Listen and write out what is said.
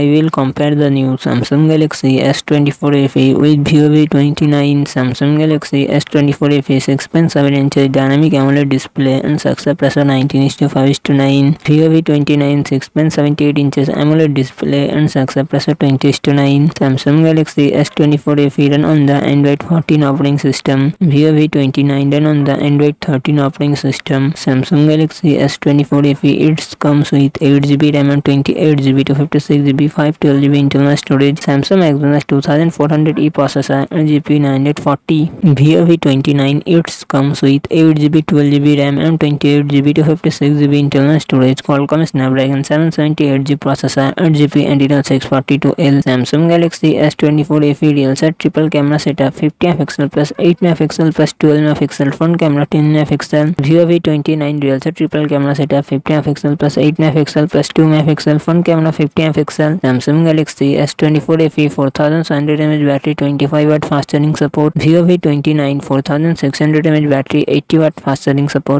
I will compare the new Samsung Galaxy S24 FE with Vivo V29. Samsung Galaxy S24 FE 6.7 inches dynamic AMOLED display and success pressure 19 to 5 to 9. Vivo V29 6.78 inches AMOLED display and success pressure 20 to 9. Samsung Galaxy S24 FE run on the Android 14 operating system. Vivo V29 run on the Android 13 operating system. Samsung Galaxy S24 FE it comes with 8GB RAM and 28GB to 56GB 512GB internal storage. Samsung Exynos 2400E processor and GPU 940. Vivo V29 it comes with 8GB 12GB RAM and 28GB to 56GB internal storage. Qualcomm Snapdragon 778G processor and GPU Adreno 642L. Samsung Galaxy S24 FE real set triple camera setup 50 MP plus 8 MP plus 12 MP front camera 10 MP. Vivo V29 real set triple camera setup 50 MP plus 8 MP plus 2 MP front camera 50 MP. Samsung Galaxy S24 FE 4700 mAh battery 25 watt fast charging support. Vivo V29 4600 mAh battery 80 watt fast charging support.